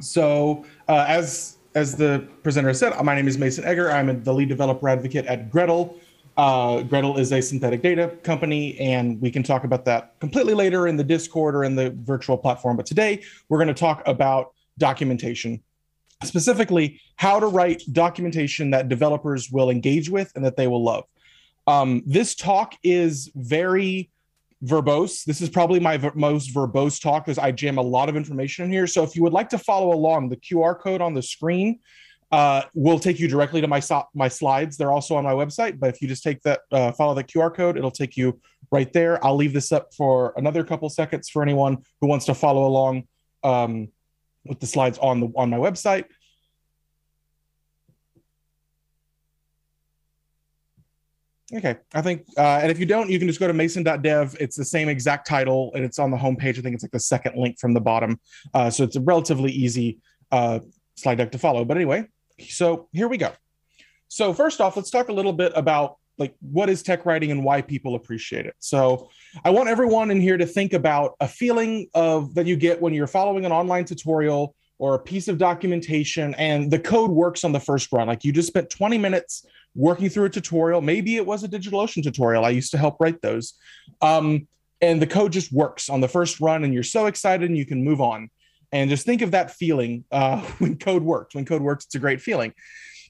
So, uh, as as the presenter said, my name is Mason Egger. I'm the lead developer advocate at Gretel. Uh, is a synthetic data company, and we can talk about that completely later in the Discord or in the virtual platform. But today, we're going to talk about documentation, specifically how to write documentation that developers will engage with and that they will love. Um, this talk is very verbose. This is probably my ver- most verbose talk because I jam a lot of information in here. So if you would like to follow along, the QR code on the screen uh, will take you directly to my so- my slides. They're also on my website, but if you just take that, uh, follow the QR code, it'll take you right there. I'll leave this up for another couple seconds for anyone who wants to follow along um, with the slides on the on my website. Okay, I think, uh, and if you don't, you can just go to mason.dev. It's the same exact title, and it's on the homepage. I think it's like the second link from the bottom. Uh, so it's a relatively easy uh, slide deck to follow. But anyway, so here we go. So first off, let's talk a little bit about like what is tech writing and why people appreciate it. So I want everyone in here to think about a feeling of that you get when you're following an online tutorial or a piece of documentation and the code works on the first run. Like you just spent 20 minutes working through a tutorial. Maybe it was a DigitalOcean tutorial. I used to help write those. Um, and the code just works on the first run, and you're so excited and you can move on. And just think of that feeling uh, when code works. When code works, it's a great feeling.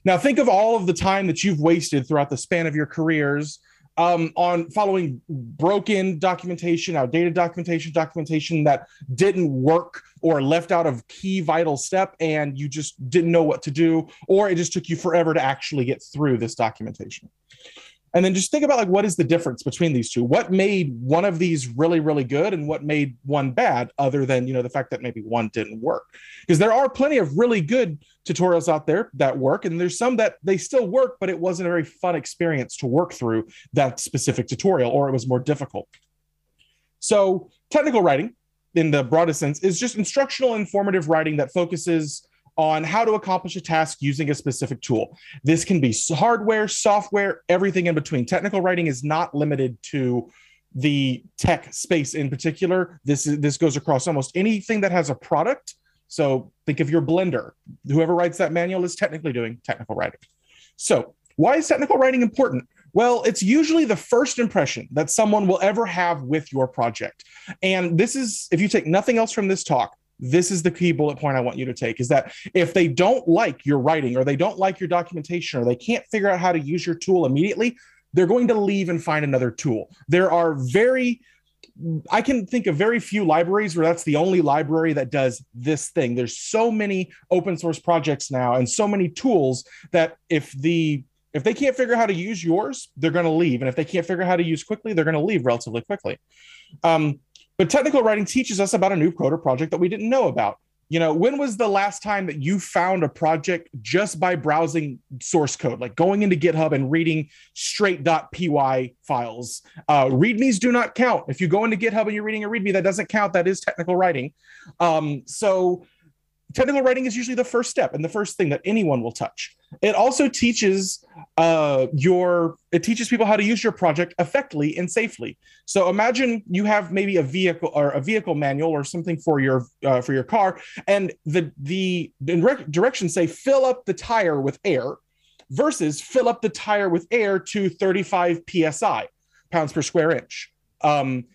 Now, think of all of the time that you've wasted throughout the span of your careers um, on following broken documentation, outdated documentation, documentation that didn't work or left out of key vital step, and you just didn't know what to do, or it just took you forever to actually get through this documentation and then just think about like what is the difference between these two? What made one of these really really good and what made one bad other than you know the fact that maybe one didn't work? Because there are plenty of really good tutorials out there that work and there's some that they still work but it wasn't a very fun experience to work through that specific tutorial or it was more difficult. So technical writing in the broadest sense is just instructional informative writing that focuses on how to accomplish a task using a specific tool. This can be hardware, software, everything in between. Technical writing is not limited to the tech space in particular. This is this goes across almost anything that has a product. So think of your blender. Whoever writes that manual is technically doing technical writing. So, why is technical writing important? Well, it's usually the first impression that someone will ever have with your project. And this is, if you take nothing else from this talk, this is the key bullet point I want you to take is that if they don't like your writing or they don't like your documentation or they can't figure out how to use your tool immediately, they're going to leave and find another tool. There are very I can think of very few libraries where that's the only library that does this thing. There's so many open source projects now and so many tools that if the if they can't figure out how to use yours, they're going to leave. And if they can't figure out how to use quickly, they're going to leave relatively quickly. Um, but technical writing teaches us about a new code or project that we didn't know about. You know, when was the last time that you found a project just by browsing source code, like going into GitHub and reading straight .py files? Uh, readmes do not count. If you go into GitHub and you're reading a README, that doesn't count. That is technical writing. Um, so technical writing is usually the first step and the first thing that anyone will touch. It also teaches uh, your it teaches people how to use your project effectively and safely. So imagine you have maybe a vehicle or a vehicle manual or something for your uh, for your car, and the the directions say fill up the tire with air, versus fill up the tire with air to 35 psi pounds per square inch. Um,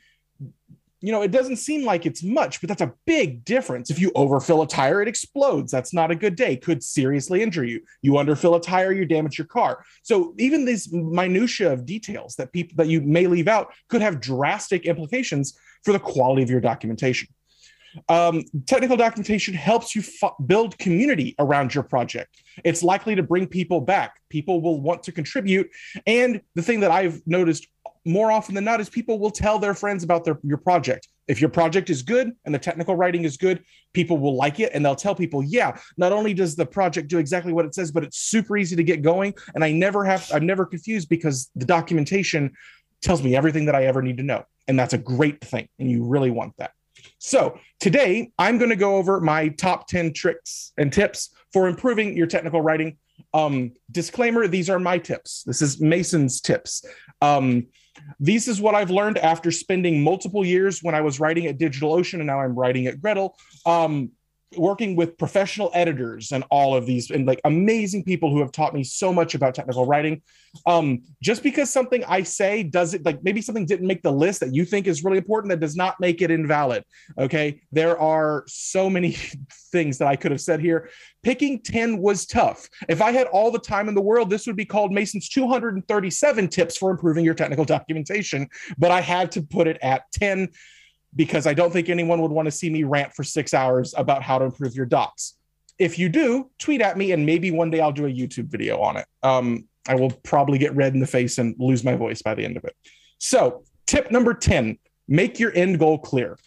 you know, it doesn't seem like it's much, but that's a big difference. If you overfill a tire, it explodes. That's not a good day. Could seriously injure you. You underfill a tire, you damage your car. So even these minutia of details that people that you may leave out could have drastic implications for the quality of your documentation. Um, technical documentation helps you f- build community around your project. It's likely to bring people back. People will want to contribute. And the thing that I've noticed more often than not is people will tell their friends about their your project. If your project is good and the technical writing is good, people will like it and they'll tell people, yeah, not only does the project do exactly what it says, but it's super easy to get going. And I never have, I'm never confused because the documentation tells me everything that I ever need to know. And that's a great thing. And you really want that. So today I'm going to go over my top 10 tricks and tips for improving your technical writing. Um, disclaimer, these are my tips. This is Mason's tips. Um, this is what I've learned after spending multiple years when I was writing at DigitalOcean and now I'm writing at Gretel. Um, working with professional editors and all of these and like amazing people who have taught me so much about technical writing. Um, just because something i say does it like maybe something didn't make the list that you think is really important that does not make it invalid okay? There are so many things that i could have said here. Picking 10 was tough. If i had all the time in the world this would be called mason's 237 tips for improving your technical documentation but i had to put it at 10 because I don't think anyone would want to see me rant for six hours about how to improve your docs. If you do, tweet at me and maybe one day I'll do a YouTube video on it. Um, I will probably get red in the face and lose my voice by the end of it. So, tip number 10 make your end goal clear.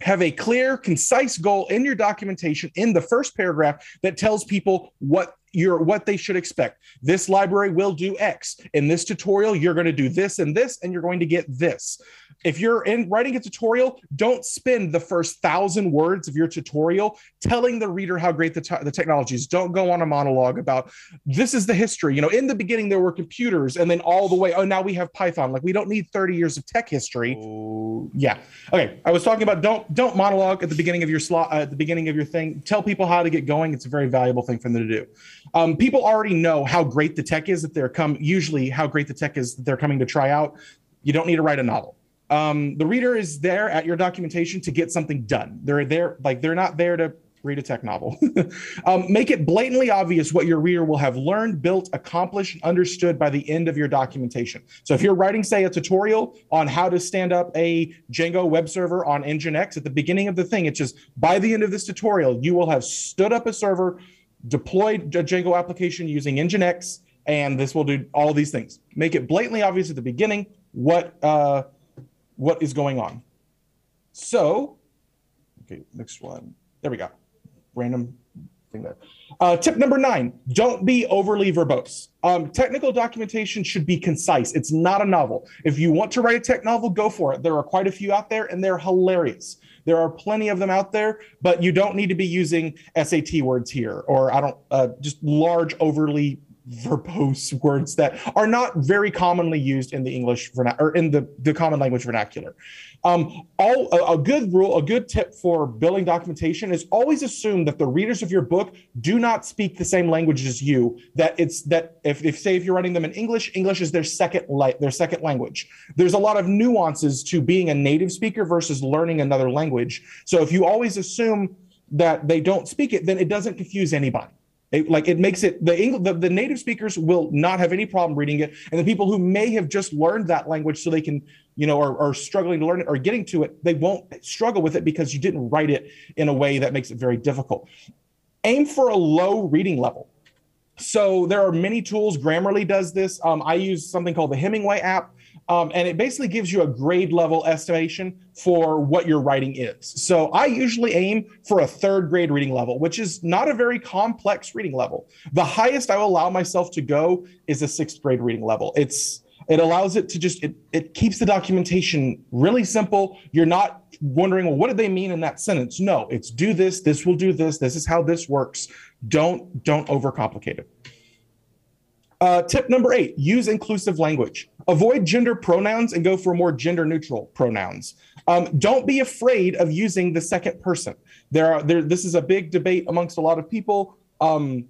Have a clear, concise goal in your documentation in the first paragraph that tells people what your what they should expect. This library will do X. In this tutorial, you're going to do this and this, and you're going to get this if you're in writing a tutorial, don't spend the first thousand words of your tutorial telling the reader how great the, t- the technology is. Don't go on a monologue about this is the history. You know, in the beginning there were computers, and then all the way. Oh, now we have Python. Like we don't need 30 years of tech history. Oh. Yeah. Okay. I was talking about don't don't monologue at the beginning of your slot uh, at the beginning of your thing. Tell people how to get going. It's a very valuable thing for them to do. Um, people already know how great the tech is that they're come. Usually, how great the tech is that they're coming to try out. You don't need to write a novel um, the reader is there at your documentation to get something done. They're there, like they're not there to read a tech novel. um, make it blatantly obvious what your reader will have learned, built, accomplished, and understood by the end of your documentation. So if you're writing, say, a tutorial on how to stand up a Django web server on Nginx, at the beginning of the thing, it's just by the end of this tutorial, you will have stood up a server, deployed a Django application using Nginx, and this will do all these things. Make it blatantly obvious at the beginning what uh, what is going on. So, okay, next one. There we go. Random thing there. Uh, tip number nine don't be overly verbose. Um, technical documentation should be concise. It's not a novel. If you want to write a tech novel, go for it. There are quite a few out there and they're hilarious. There are plenty of them out there, but you don't need to be using SAT words here or I don't, uh, just large, overly verbose words that are not very commonly used in the English vernacular, or in the, the common language vernacular. Um, all a, a, good rule, a good tip for building documentation is always assume that the readers of your book do not speak the same language as you. That it's that if, if say if you're writing them in English, English is their second like their second language. There's a lot of nuances to being a native speaker versus learning another language. So if you always assume that they don't speak it, then it doesn't confuse anybody. It, like it makes it the, English, the the native speakers will not have any problem reading it, and the people who may have just learned that language so they can, you know, are, are struggling to learn it or getting to it, they won't struggle with it because you didn't write it in a way that makes it very difficult. Aim for a low reading level. So there are many tools. Grammarly does this. Um, I use something called the Hemingway app. Um, and it basically gives you a grade level estimation for what your writing is. So I usually aim for a third grade reading level, which is not a very complex reading level. The highest I will allow myself to go is a sixth grade reading level. It's it allows it to just it, it keeps the documentation really simple. You're not wondering, well, what did they mean in that sentence? No, it's do this, this will do this, this is how this works. Don't don't overcomplicate it. Uh, tip number eight: use inclusive language avoid gender pronouns and go for more gender neutral pronouns. Um, don't be afraid of using the second person. There are there. This is a big debate amongst a lot of people. Um,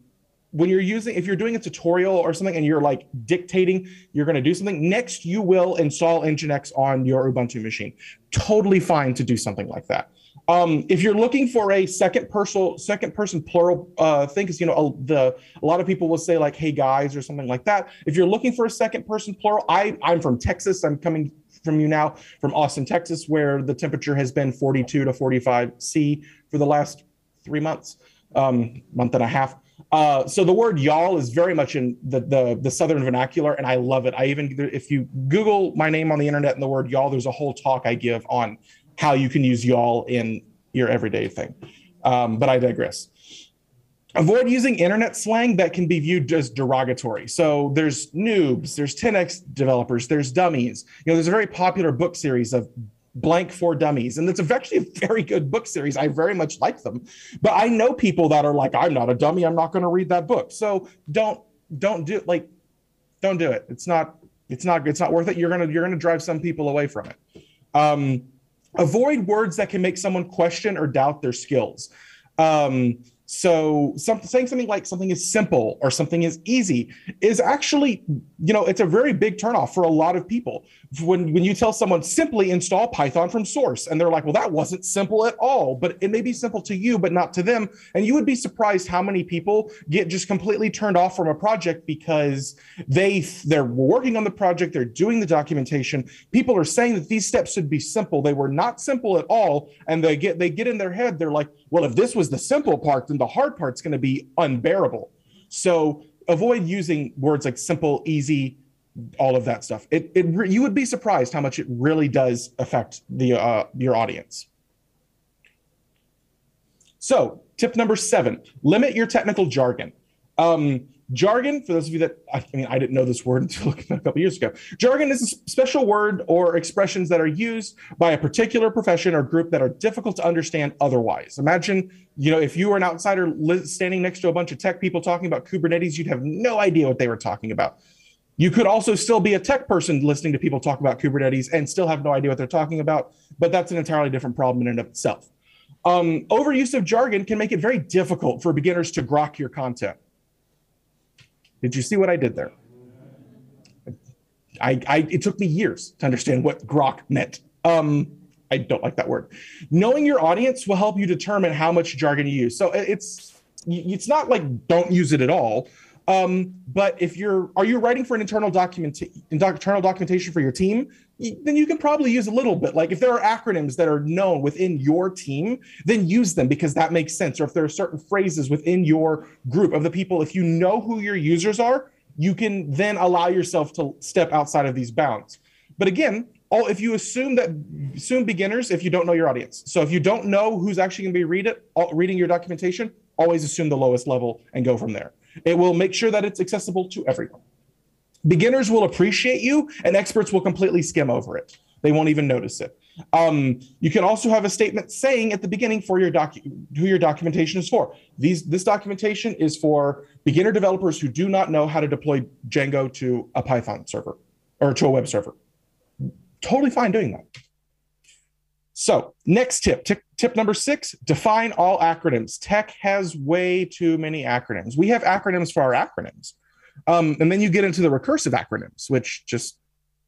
when you're using, if you're doing a tutorial or something and you're like dictating, you're going to do something. Next, you will install Nginx on your Ubuntu machine. Totally fine to do something like that. Um, if you're looking for a second person, second person plural uh, thing, because you know a, the a lot of people will say like "Hey guys" or something like that. If you're looking for a second person plural, I I'm from Texas. I'm coming from you now from Austin, Texas, where the temperature has been 42 to 45 C for the last three months, um, month and a half. Uh, so the word y'all is very much in the, the the southern vernacular, and I love it. I even if you Google my name on the internet and the word y'all, there's a whole talk I give on how you can use y'all in your everyday thing. Um, but I digress. Avoid using internet slang that can be viewed as derogatory. So there's noobs, there's 10x developers, there's dummies. You know, there's a very popular book series of blank for dummies and it's actually a very good book series i very much like them but i know people that are like i'm not a dummy i'm not going to read that book so don't don't do like don't do it it's not it's not it's not worth it you're gonna you're gonna drive some people away from it um Avoid words that can make someone question or doubt their skills. Um, so some, saying something like something is simple or something is easy is actually, you know, it's a very big turnoff for a lot of people. When when you tell someone simply install Python from source, and they're like, well, that wasn't simple at all, but it may be simple to you, but not to them. And you would be surprised how many people get just completely turned off from a project because they they're working on the project, they're doing the documentation. People are saying that these steps should be simple. They were not simple at all, and they get they get in their head, they're like, well, if this was the simple part, then the hard part's going to be unbearable. So avoid using words like simple, easy, all of that stuff. It, it you would be surprised how much it really does affect the uh, your audience. So tip number seven: limit your technical jargon. Um, jargon, for those of you that I mean, I didn't know this word until a couple years ago. Jargon is a special word or expressions that are used by a particular profession or group that are difficult to understand otherwise. Imagine, you know, if you were an outsider standing next to a bunch of tech people talking about Kubernetes, you'd have no idea what they were talking about. You could also still be a tech person listening to people talk about Kubernetes and still have no idea what they're talking about, but that's an entirely different problem in and of itself. Um, overuse of jargon can make it very difficult for beginners to grok your content. Did you see what I did there? I, I it took me years to understand what grok meant. Um, I don't like that word. Knowing your audience will help you determine how much jargon you use. So it's it's not like don't use it at all. Um, but if you're are you writing for an internal document internal documentation for your team, then you can probably use a little bit. Like if there are acronyms that are known within your team, then use them because that makes sense. Or if there are certain phrases within your group of the people, if you know who your users are, you can then allow yourself to step outside of these bounds. But again, all if you assume that assume beginners if you don't know your audience. So if you don't know who's actually going to be read it, reading your documentation, always assume the lowest level and go from there. It will make sure that it's accessible to everyone. Beginners will appreciate you, and experts will completely skim over it. They won't even notice it. Um, you can also have a statement saying at the beginning for your docu- who your documentation is for. These this documentation is for beginner developers who do not know how to deploy Django to a Python server or to a web server. Totally fine doing that. So, next tip, tip, tip number six define all acronyms. Tech has way too many acronyms. We have acronyms for our acronyms. Um, and then you get into the recursive acronyms, which just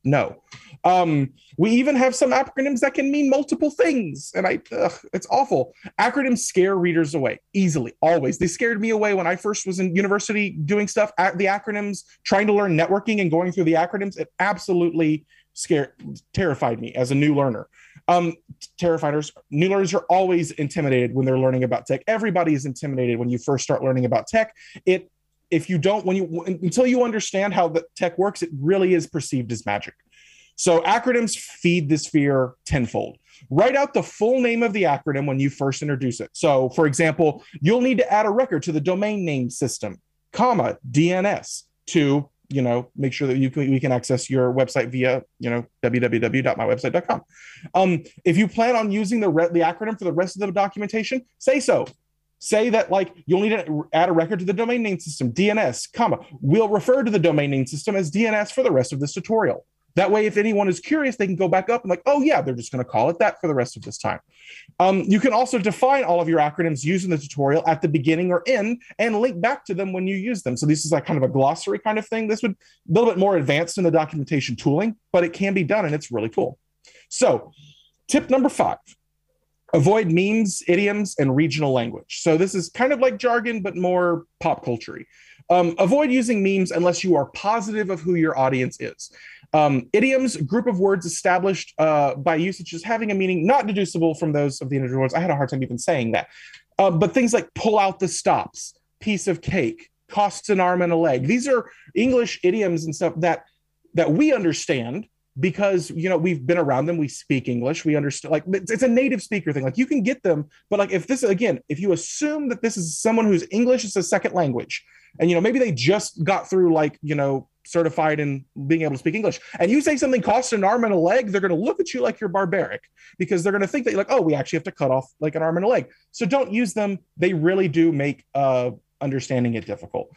no. Um, we even have some acronyms that can mean multiple things, and I ugh, it's awful. Acronyms scare readers away easily, always. They scared me away when I first was in university doing stuff. At the acronyms, trying to learn networking and going through the acronyms, it absolutely scared, terrified me as a new learner. Um, terrifiers, new learners are always intimidated when they're learning about tech. Everybody is intimidated when you first start learning about tech. It, if you don't, when you until you understand how the tech works, it really is perceived as magic. So acronyms feed this fear tenfold. Write out the full name of the acronym when you first introduce it. So, for example, you'll need to add a record to the domain name system, comma DNS to you know make sure that you can we can access your website via you know www.mywebsite.com um, if you plan on using the re- the acronym for the rest of the documentation say so say that like you'll need to add a record to the domain name system dns comma we'll refer to the domain name system as dns for the rest of this tutorial that way, if anyone is curious, they can go back up and like, oh yeah, they're just going to call it that for the rest of this time. Um, you can also define all of your acronyms used in the tutorial at the beginning or end and link back to them when you use them. So this is like kind of a glossary kind of thing. This would a little bit more advanced in the documentation tooling, but it can be done and it's really cool. So tip number five, avoid memes, idioms, and regional language. So this is kind of like jargon, but more pop culture um, avoid using memes unless you are positive of who your audience is. Um, idioms, group of words established uh, by usage as having a meaning not deducible from those of the individual words. I had a hard time even saying that. Uh, but things like pull out the stops, piece of cake, costs an arm and a leg. These are English idioms and stuff that that we understand because you know we've been around them we speak english we understand like it's a native speaker thing like you can get them but like if this again if you assume that this is someone whose english is a second language and you know maybe they just got through like you know certified in being able to speak english and you say something costs an arm and a leg they're going to look at you like you're barbaric because they're going to think that you're like oh we actually have to cut off like an arm and a leg. So don't use them they really do make uh understanding it difficult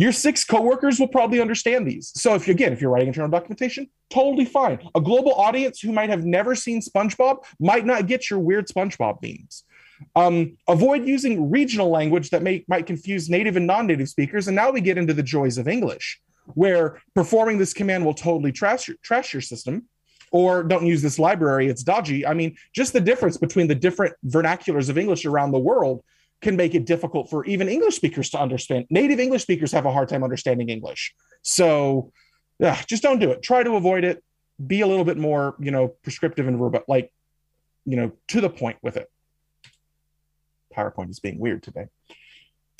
your six coworkers will probably understand these so if you again if you're writing internal documentation totally fine a global audience who might have never seen spongebob might not get your weird spongebob memes Um, avoid using regional language that may, might confuse native and non native speakers. And now we get into the joys of English, where performing this command will totally trash your, trash your system. Or don't use this library, it's dodgy. I mean, just the difference between the different vernaculars of English around the world can make it difficult for even English speakers to understand. Native English speakers have a hard time understanding English. So, yeah, just don't do it. Try to avoid it. Be a little bit more, you know, prescriptive and verbal, like, you know, to the point with it. PowerPoint is being weird today.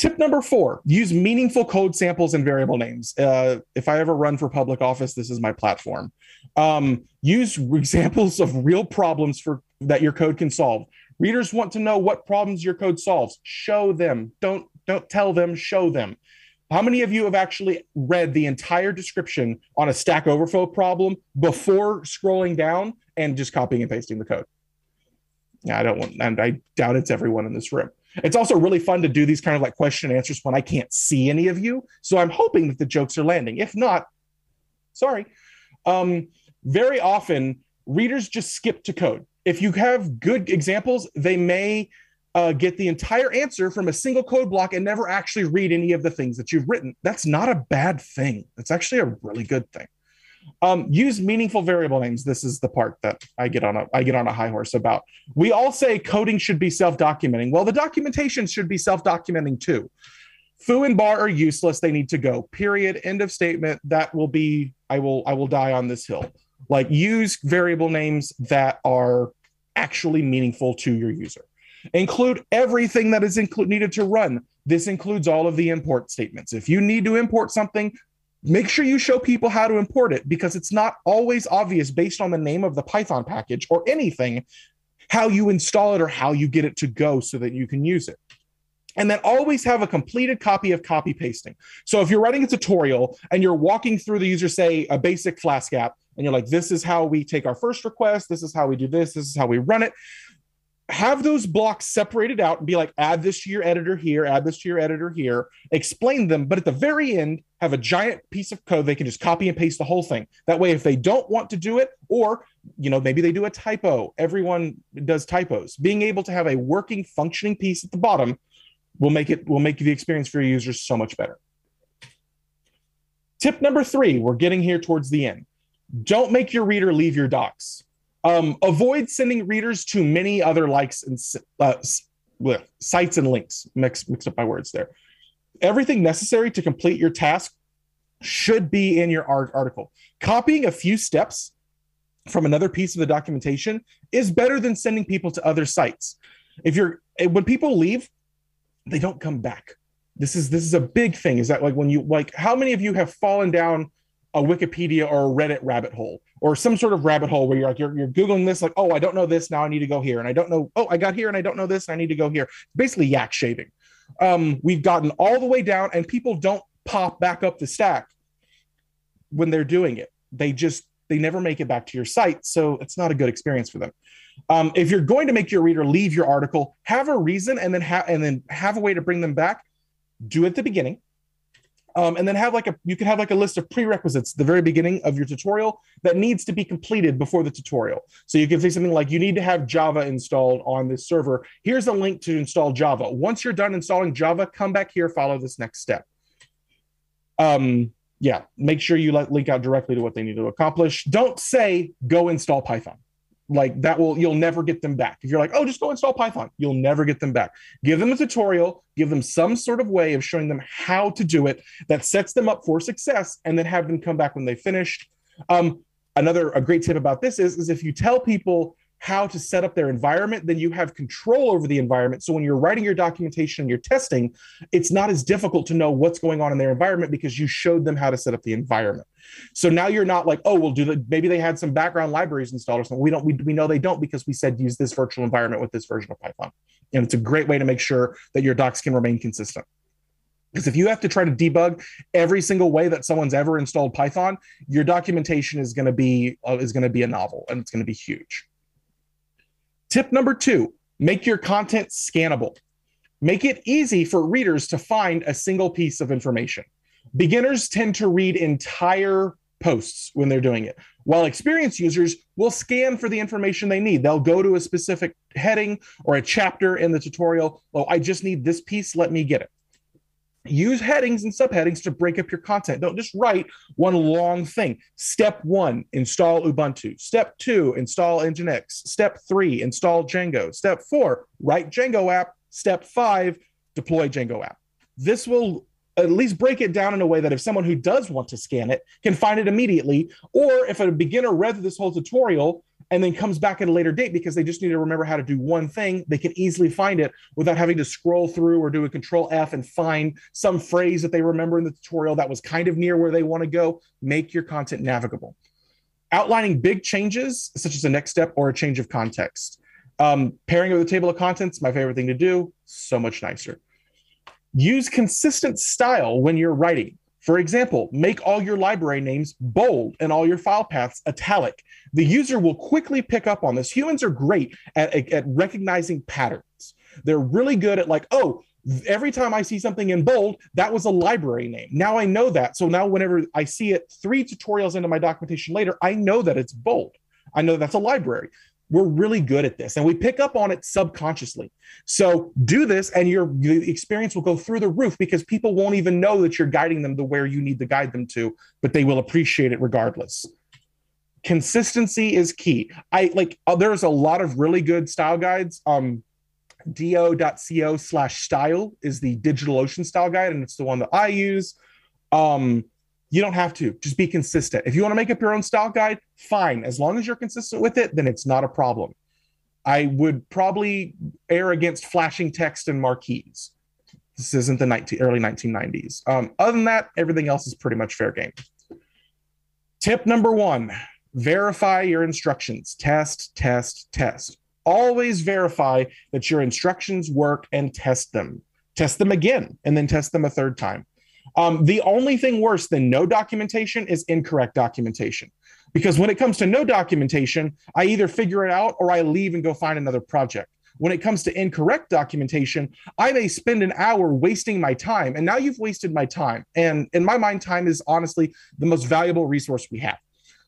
Tip number four use meaningful code samples and variable names. Uh, if I ever run for public office, this is my platform. Um, use examples of real problems for that your code can solve. Readers want to know what problems your code solves. Show them. Don't don't tell them, show them. How many of you have actually read the entire description on a Stack Overflow problem before scrolling down and just copying and pasting the code? I don't want, and I doubt it's everyone in this room. It's also really fun to do these kind of like question and answers when I can't see any of you. So I'm hoping that the jokes are landing. If not, sorry. Um, very often, readers just skip to code. If you have good examples, they may uh, get the entire answer from a single code block and never actually read any of the things that you've written. That's not a bad thing. It's actually a really good thing. Um, use meaningful variable names. This is the part that I get on a I get on a high horse about. We all say coding should be self-documenting. Well, the documentation should be self-documenting too. Foo and bar are useless. They need to go. Period. End of statement. That will be. I will. I will die on this hill. Like use variable names that are actually meaningful to your user. Include everything that is inclu- needed to run. This includes all of the import statements. If you need to import something, make sure you show people how to import it because it's not always obvious based on the name of the Python package or anything how you install it or how you get it to go so that you can use it. And then always have a completed copy of copy pasting. So if you're writing a tutorial and you're walking through the user, say a basic Flask app, and you're like, this is how we take our first request, this is how we do this, this is how we run it have those blocks separated out and be like, add this to your editor here, add this to your editor here, explain them, but at the very end, have a giant piece of code they can just copy and paste the whole thing. That way, if they don't want to do it, or you know, maybe they do a typo, everyone does typos. Being able to have a working, functioning piece at the bottom will make it will make the experience for your users so much better. Tip number three, we're getting here towards the end. Don't make your reader leave your docs. Um, avoid sending readers to many other likes and uh, sites and links. Mix mix up my words there. Everything necessary to complete your task should be in your article. Copying a few steps from another piece of the documentation is better than sending people to other sites. If you're eh, when people leave, they don't come back. This is this is a big thing. Is that like when you like how many of you have fallen down a Wikipedia or a Reddit rabbit hole or some sort of rabbit hole where you're like you're, you're googling this like oh I don't know this now I need to go here and I don't know oh I got here and I don't know this and I need to go here. Basically yak shaving. Um, we've gotten all the way down and people don't pop back up the stack when they're doing it. They just they never make it back to your site, so it's not a good experience for them. Um, if you're going to make your reader leave your article, have a reason and then have and then have a way to bring them back. Do it at the beginning. Um, and then have like a you can have like a list of prerequisites the very beginning of your tutorial that needs to be completed before the tutorial. So you can say something like you need to have java installed on this server. Here's a link to install java. Once you're done installing java come back here follow this next step. Um yeah make sure you let link out directly to what they need to accomplish. Don't say go install python. Like that will you'll never get them back. If you're like oh just go install python you'll never get them back. Give them a tutorial give them some sort of way of showing them how to do it that sets them up for success and then have them come back when they finished. Um, another a great tip about this is, is if you tell people how to set up their environment, then you have control over the environment. So when you're writing your documentation and you're testing, it's not as difficult to know what's going on in their environment because you showed them how to set up the environment. So now you're not like, oh, well, do the, maybe they had some background libraries installed or something. We don't, we, we know they don't because we said use this virtual environment with this version of Python. And it's a great way to make sure that your docs can remain consistent. Because if you have to try to debug every single way that someone's ever installed Python, your documentation is going to be uh, is going to be a novel and it's going to be huge. Tip number two make your content scannable. Make it easy for readers to find a single piece of information. Beginners tend to read entire posts when they're doing it. While experienced users will scan for the information they need. They'll go to a specific heading or a chapter in the tutorial. Oh, I just need this piece. Let me get it. Use headings and subheadings to break up your content. Don't just write one long thing. Step one, install Ubuntu. Step two, install Nginx. Step three, install Django. Step four, write Django app. Step five, deploy Django app. This will at least break it down in a way that if someone who does want to scan it can find it immediately, or if a beginner read this whole tutorial and then comes back at a later date because they just need to remember how to do one thing, they can easily find it without having to scroll through or do a control F and find some phrase that they remember in the tutorial that was kind of near where they want to go. Make your content navigable. Outlining big changes, such as a next step or a change of context. Um, pairing with a table of contents, my favorite thing to do, so much nicer. Use consistent style when you're writing. For example, make all your library names bold and all your file paths italic. The user will quickly pick up on this. Humans are great at, at recognizing patterns. They're really good at, like, oh, every time I see something in bold, that was a library name. Now I know that. So now, whenever I see it three tutorials into my documentation later, I know that it's bold. I know that's a library we're really good at this and we pick up on it subconsciously. So do this and your experience will go through the roof because people won't even know that you're guiding them to where you need to guide them to, but they will appreciate it regardless. Consistency is key. I like uh, there's a lot of really good style guides. Um do.co slash style is the DigitalOcean style guide, and it's the one that I use. Um, you don't have to. Just be consistent. If you want to make up your own style guide, fine. As long as you're consistent with it, then it's not a problem. I would probably err against flashing text and marquees. This isn't the 19, early 1990s. Um, other than that, everything else is pretty much fair game. Tip number one verify your instructions. Test, test, test. Always verify that your instructions work and test them. Test them again and then test them a third time. Um, the only thing worse than no documentation is incorrect documentation. Because when it comes to no documentation, I either figure it out or I leave and go find another project. When it comes to incorrect documentation, I may spend an hour wasting my time. And now you've wasted my time. And in my mind, time is honestly the most valuable resource we have.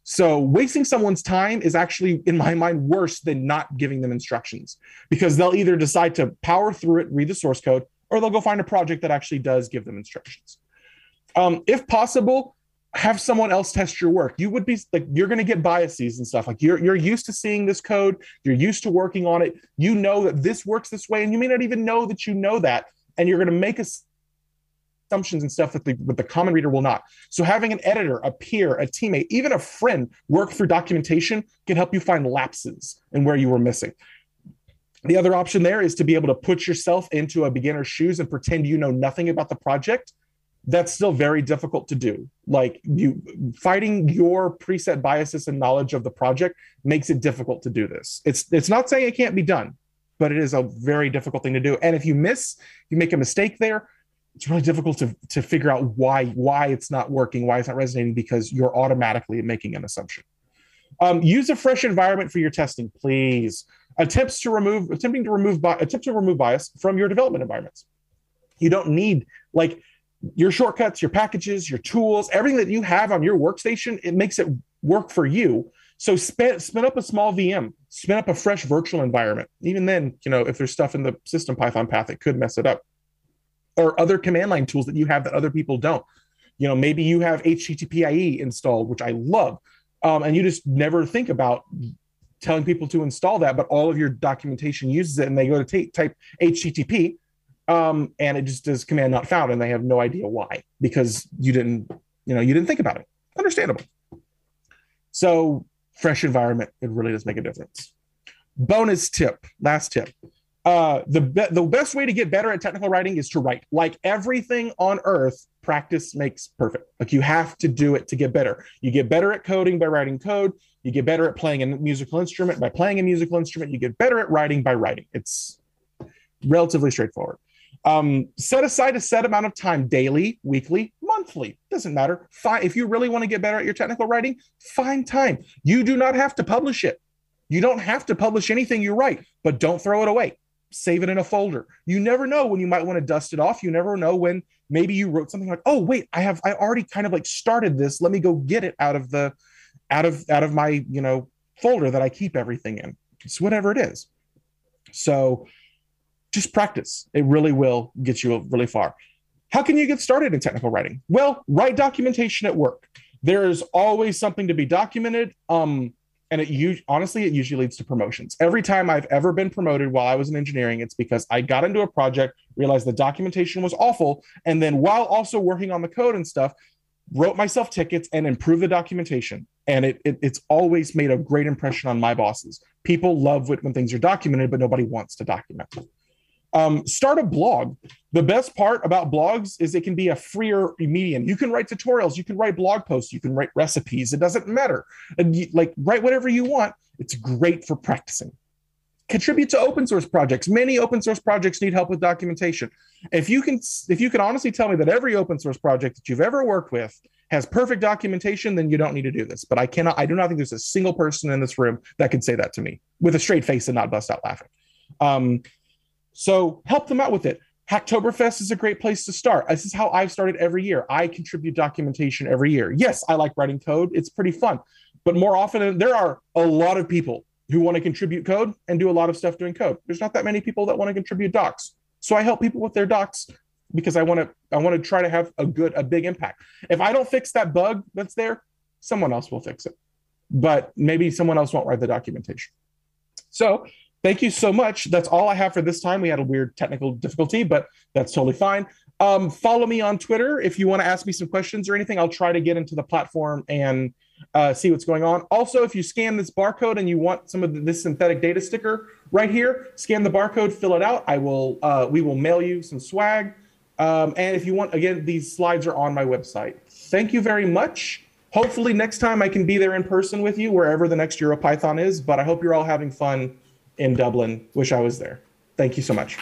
So wasting someone's time is actually, in my mind, worse than not giving them instructions because they'll either decide to power through it, read the source code, or they'll go find a project that actually does give them instructions um, if possible, have someone else test your work. You would be like you're going to get biases and stuff. Like you're you're used to seeing this code, you're used to working on it. You know that this works this way, and you may not even know that you know that, and you're going to make assumptions and stuff that the, that the common reader will not. So having an editor, a peer, a teammate, even a friend work through documentation can help you find lapses and where you were missing. The other option there is to be able to put yourself into a beginner's shoes and pretend you know nothing about the project that's still very difficult to do. Like you fighting your preset biases and knowledge of the project makes it difficult to do this. It's it's not saying it can't be done, but it is a very difficult thing to do. And if you miss, you make a mistake there, it's really difficult to to figure out why why it's not working, why it's not resonating because you're automatically making an assumption. Um, use a fresh environment for your testing, please. Attempts to remove attempting to remove attempt to remove bias from your development environments. You don't need like your shortcuts, your packages, your tools, everything that you have on your workstation, it makes it work for you. So spin, spin up a small VM, spin up a fresh virtual environment. Even then, you know, if there's stuff in the system Python path, it could mess it up. Or other command line tools that you have that other people don't. You know, maybe you have HTTPIE installed, which I love, um, and you just never think about telling people to install that, but all of your documentation uses it, and they go to t- type HTTP, um, and it just does command not found, and they have no idea why because you didn't, you know, you didn't think about it. Understandable. So fresh environment, it really does make a difference. Bonus tip, last tip. Uh, the be- the best way to get better at technical writing is to write. Like everything on earth, practice makes perfect. Like you have to do it to get better. You get better at coding by writing code. You get better at playing a musical instrument by playing a musical instrument. You get better at writing by writing. It's relatively straightforward. Um, set aside a set amount of time daily, weekly, monthly, doesn't matter. Fine. If you really want to get better at your technical writing, find time. You do not have to publish it. You don't have to publish anything you write, but don't throw it away. save it in a folder. You never know when you might want to dust it off. You never know when maybe you wrote something like, "Oh, wait, I have I already kind of like started this. Let me go get it out of the out of out of my, you know, folder that I keep everything in." It's whatever it is. So just practice. It really will get you really far. How can you get started in technical writing? Well, write documentation at work. There's always something to be documented. Um, and it honestly it usually leads to promotions every time i've ever been promoted while i was in engineering it's because i got into a project realized the documentation was awful and then while also working on the code and stuff wrote myself tickets and improved the documentation and it, it it's always made a great impression on my bosses people love it when things are documented but nobody wants to document um, start a blog. The best part about blogs is it can be a freer medium. You can write tutorials, you can write blog posts, you can write recipes. It doesn't matter. And you, like write whatever you want. It's great for practicing. Contribute to open source projects. Many open source projects need help with documentation. If you can, if you can honestly tell me that every open source project that you've ever worked with has perfect documentation, then you don't need to do this. But I cannot, I do not think there's a single person in this room that can say that to me with a straight face and not bust out laughing. Um, so help them out with it. Hacktoberfest is a great place to start. This is how I've started every year. I contribute documentation every year. Yes, I like writing code. It's pretty fun. But more often, there are a lot of people who want to contribute code and do a lot of stuff doing code. There's not that many people that want to contribute docs. So I help people with their docs because I want to I want to try to have a good a big impact. If I don't fix that bug that's there, someone else will fix it. But maybe someone else won't write the documentation. So thank you so much. That's all I have for this time. We had a weird technical difficulty, but that's totally fine. Um, follow me on Twitter if you want to ask me some questions or anything. I'll try to get into the platform and uh, see what's going on. Also, if you scan this barcode and you want some of this synthetic data sticker right here, scan the barcode, fill it out. I will. Uh, we will mail you some swag. Um, and if you want, again, these slides are on my website. Thank you very much. Hopefully, next time I can be there in person with you, wherever the next EuroPython is. But I hope you're all having fun in Dublin. Wish I was there. Thank you so much.